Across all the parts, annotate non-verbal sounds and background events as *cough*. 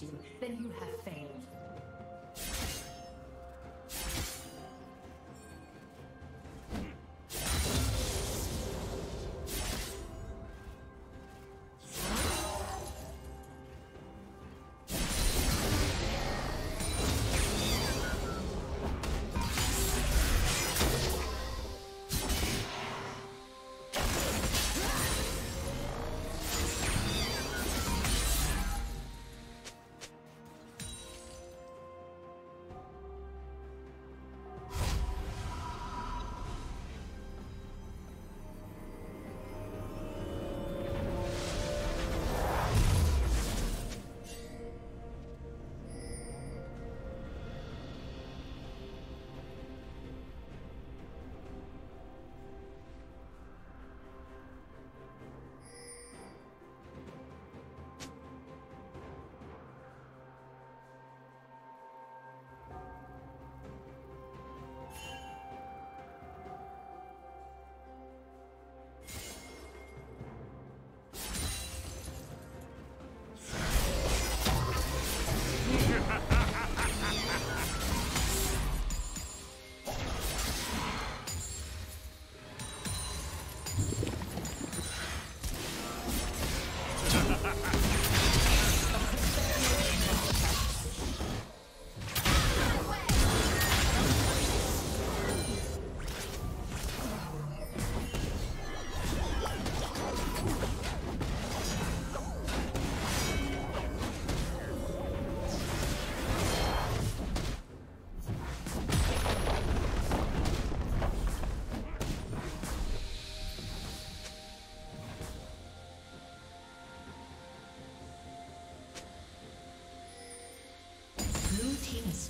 You, then you have failed.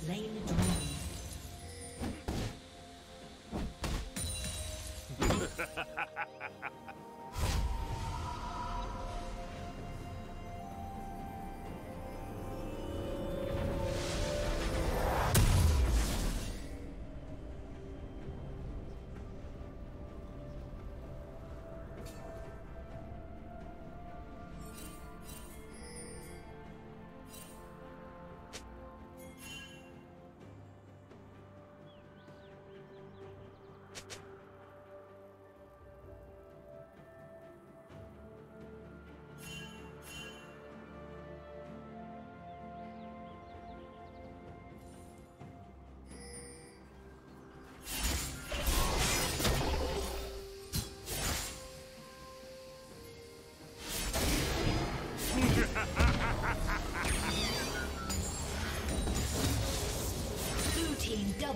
slain the dragon. *laughs*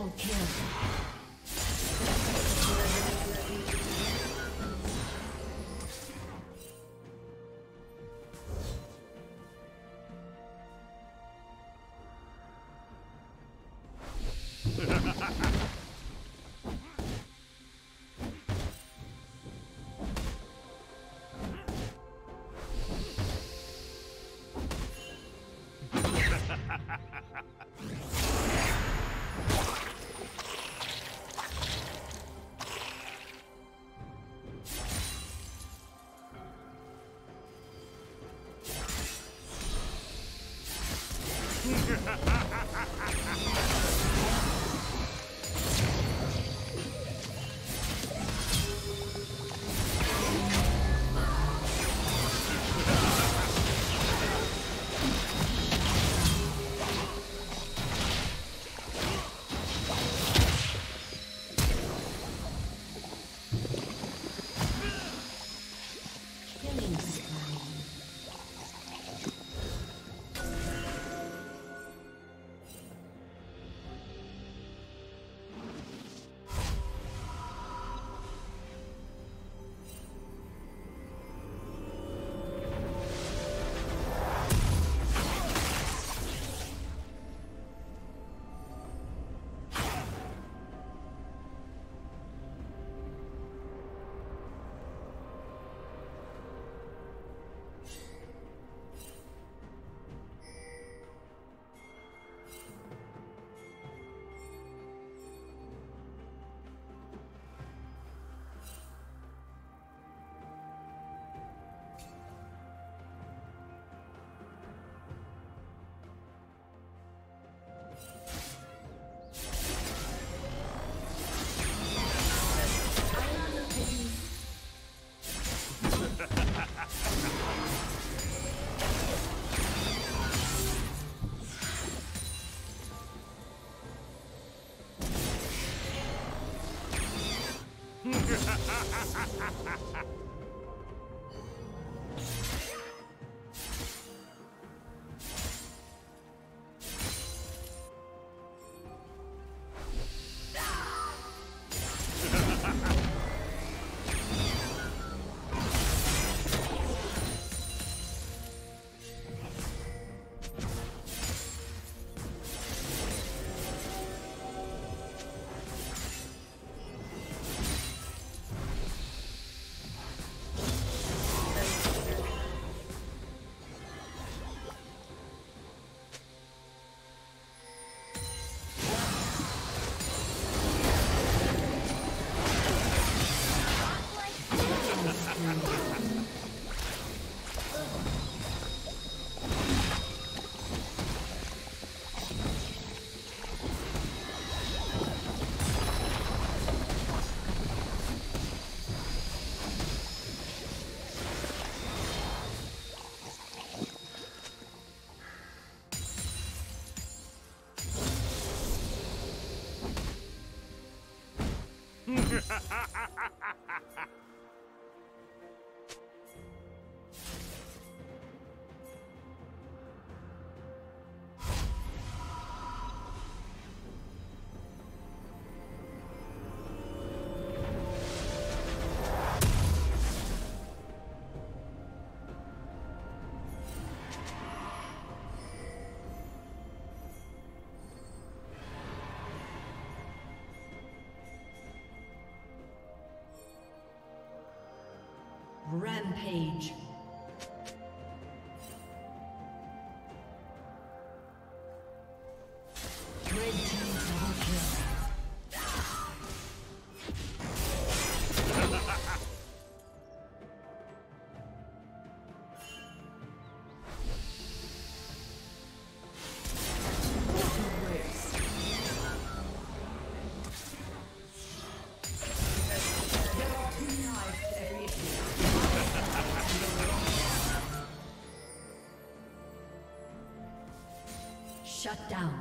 Double kill. Ha ha ha ha! Rampage. Shut down.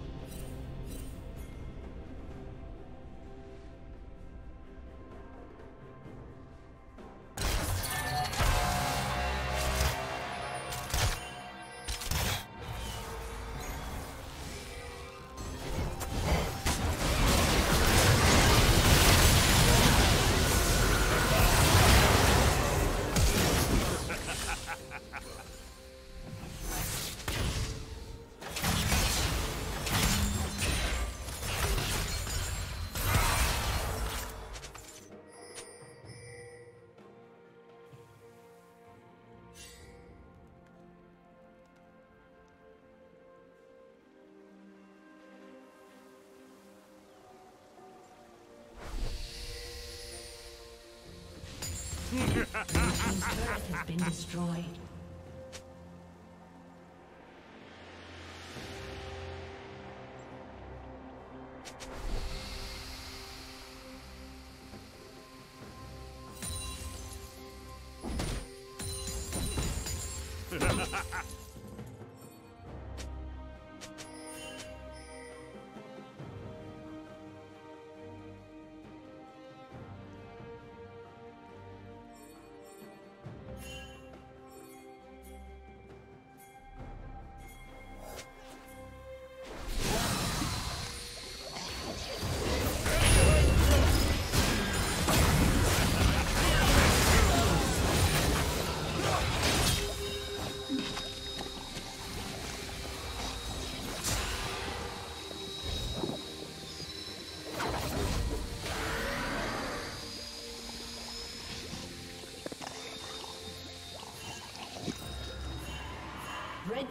Team's turret has been destroyed.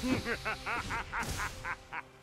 Shut *laughs*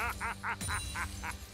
ha ha ha ha ha ha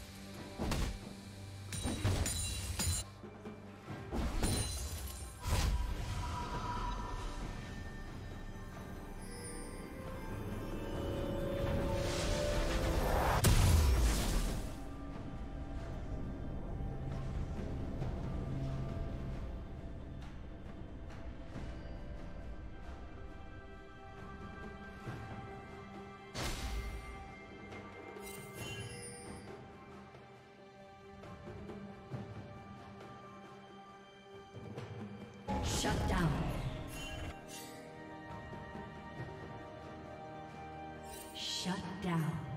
Shut down.